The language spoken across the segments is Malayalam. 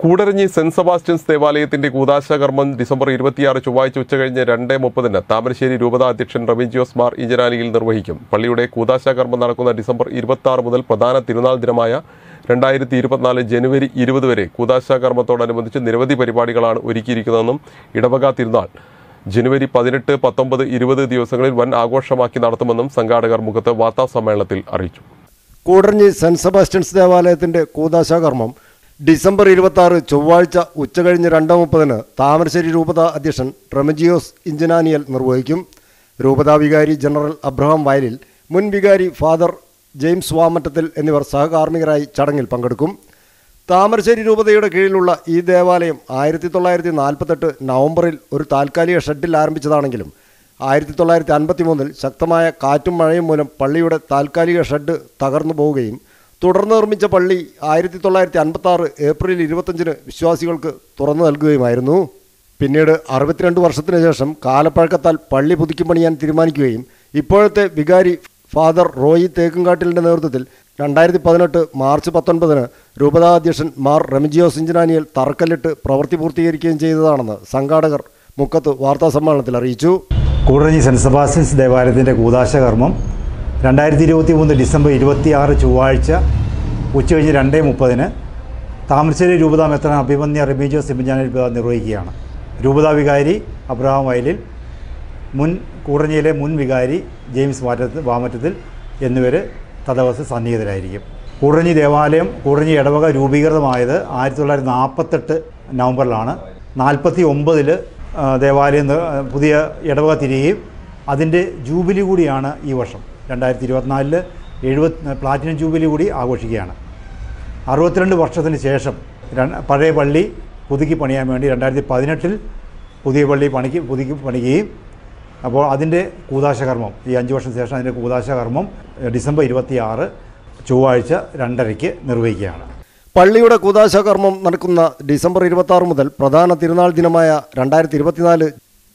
കൂടരഞ്ഞി സെന്റ് സെബാസ്റ്റ്യൻസ് ദേവാലയത്തിന്റെ കൂതാശ കർമ്മം ഡിസംബർ ഇരുപത്തിയാറ് ചൊവ്വാഴ്ച ഉച്ചകഴിഞ്ഞ് രണ്ട് മുപ്പതിന് താമരശ്ശേരി രൂപതാ അധ്യക്ഷൻ ജോസ് മാർ ഇഞ്ചനാലിയിൽ നിർവഹിക്കും. പള്ളിയുടെ കൂതാശ കർമ്മം നടക്കുന്ന ഡിസംബർ ഇരുപത്തി മുതൽ പ്രധാന തിരുനാൾ ദിനമായ രണ്ടായിരത്തി ഇരുപത്തിനാല് ജനുവരി ഇരുപത് വരെ കൂതാശ കർമ്മത്തോടനുബന്ധിച്ച് നിരവധി പരിപാടികളാണ് ഒരുക്കിയിരിക്കുന്നതെന്നും ഇടവക തിരുനാൾ ജനുവരി പതിനെട്ട് പത്തൊമ്പത് ഇരുപത് ദിവസങ്ങളിൽ വൻ ആഘോഷമാക്കി നടത്തുമെന്നും സംഘാടകർ മുഖത്ത് വാർത്താ സമ്മേളനത്തിൽ അറിയിച്ചു. കൂടഞ്ഞി സെന്റ് സെബാസ്റ്റ്യൻസ് ദേവാലയത്തിന്റെ കൂതാശാകർമ്മം ഡിസംബർ ഇരുപത്തി ആറ് ചൊവ്വാഴ്ച ഉച്ചകഴിഞ്ഞ് രണ്ട് മുപ്പതിന് താമരശ്ശേരി രൂപത അധ്യക്ഷൻ റെമജിയോസ് ഇഞ്ചനാനിയൽ നിർവഹിക്കും. രൂപതാ വികാരി ജനറൽ അബ്രഹാം വയലിൽ മുൻ വികാരി ഫാദർ ജെയിംസ് വാമറ്റത്തിൽ എന്നിവർ സഹകാർമ്മികരായി ചടങ്ങിൽ പങ്കെടുക്കും. താമരശ്ശേരി രൂപതയുടെ കീഴിലുള്ള ഈ ദേവാലയം ആയിരത്തി തൊള്ളായിരത്തി നാൽപ്പത്തെട്ട് നവംബറിൽ ഒരു താൽക്കാലിക ഷെഡിൽ ആരംഭിച്ചതാണെങ്കിലും ആയിരത്തി തൊള്ളായിരത്തി അൻപത്തി മൂന്നിൽ ശക്തമായ കാറ്റും മഴയും മൂലം പള്ളിയുടെ താൽക്കാലിക ഷെഡ് തകർന്നു പോവുകയും തുടർന്ന് നിർമ്മിച്ച പള്ളി ആയിരത്തി തൊള്ളായിരത്തി അൻപത്തി ആറ് ഏപ്രിൽ ഇരുപത്തഞ്ചിന് വിശ്വാസികൾക്ക് തുറന്നു നൽകുകയുമായിരുന്നു. പിന്നീട് അറുപത്തിരണ്ട് വർഷത്തിന് ശേഷം കാലപ്പഴക്കത്താൽ പള്ളി പുതുക്കി പണിയാൻ തീരുമാനിക്കുകയും ഇപ്പോഴത്തെ വികാരി ഫാദർ റോയി തേക്കുംകാട്ടിലിന്റെ നേതൃത്വത്തിൽ രണ്ടായിരത്തി പതിനെട്ട് മാർച്ച് പത്തൊൻപതിന് രൂപതാധ്യക്ഷൻ മാർ റെമിജിയോ സിഞ്ചനാനിയൽ തറക്കല്ലിട്ട് പ്രവൃത്തി പൂർത്തീകരിക്കുകയും ചെയ്തതാണെന്ന് സംഘാടകർ മുക്കത്ത് വാർത്താസമ്മേളനത്തിൽ അറിയിച്ചു. കൂടരഞ്ഞി സെന്റ് ദേവാലയത്തിന്റെ കൂതാശ കർമ്മം രണ്ടായിരത്തി ഇരുപത്തി മൂന്ന് ഡിസംബർ ഇരുപത്തി ആറ് ചൊവ്വാഴ്ച ഉച്ചകഴിഞ്ഞ് രണ്ടേ മുപ്പതിന് താമരശ്ശേരി രൂപതാ മെത്രൻ അഭിമന്യ റെമീജോ സിമിജാനിൽ നിർവഹിക്കുകയാണ്. രൂപതാ വികാരി അബ്രഹാം വയലിൽ മുൻ കൂടഞ്ഞിയിലെ മുൻ വികാരി ജെയിംസ് മാറ്റത്ത് വാമറ്റത്തിൽ എന്നിവർ തദവസ് സന്നിഹിതരായിരിക്കും. കൂടഞ്ഞി ദേവാലയം കൂടഞ്ഞി ഇടവക രൂപീകൃതമായത് ആയിരത്തി തൊള്ളായിരത്തി നാൽപ്പത്തെട്ട് നവംബറിലാണ്. നാൽപ്പത്തി ഒമ്പതിൽ ദേവാലയം പുതിയ ഇടവക തിരികെയും അതിന്റെ ജൂബിലി കൂടിയാണ് ഈ വർഷം. രണ്ടായിരത്തി ഇരുപത്തിനാലിൽ എഴുപത് പ്ലാറ്റിനം ജൂബിലി കൂടി ആഘോഷിക്കുകയാണ്. അറുപത്തിരണ്ട് വർഷത്തിന് ശേഷം പഴയ പള്ളി പുതുക്കി പണിയാൻ വേണ്ടി രണ്ടായിരത്തി പതിനെട്ടിൽ പുതിയ പള്ളി പണിക്ക് പുതുക്കി പണിക്കുകയും അപ്പോൾ അതിന്റെ കൂതാശകർമ്മം ഈ അഞ്ച് വർഷം ശേഷം അതിന്റെ കൂതാശകർമ്മം ഡിസംബർ ഇരുപത്തി ആറ് ചൊവ്വാഴ്ച രണ്ടരയ്ക്ക് നിർവഹിക്കുകയാണ്. പള്ളിയുടെ കൂതാശകർമ്മം നടക്കുന്ന ഡിസംബർ ഇരുപത്തി മുതൽ പ്രധാന തിരുനാൾ ദിനമായ രണ്ടായിരത്തി ഇരുപത്തിനാല്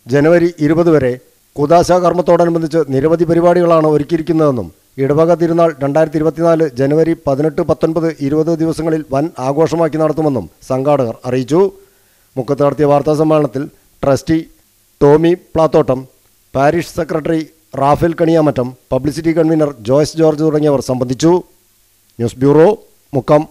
ജനുവരി ഇരുപത് വരെ കൂതാശാകർമ്മത്തോടനുബന്ധിച്ച് നിരവധി പരിപാടികളാണ് ഒരുക്കിയിരിക്കുന്നതെന്നും ഇടവക തിരുനാൾ രണ്ടായിരത്തി ഇരുപത്തിനാല് ജനുവരി പതിനെട്ട് പത്തൊൻപത് ഇരുപത് ദിവസങ്ങളിൽ വൻ ആഘോഷമാക്കി നടത്തുമെന്നും സംഘാടകർ അറിയിച്ചു. മുക്കത്ത് നടത്തിയ വാർത്താ സമ്മേളനത്തിൽ trustee Tomy Plathottam parish secretary Raphael Kaniyamattam publicity convener Joyce George തുടങ്ങിയവർ സംബന്ധിച്ചു. News bureau Mukkam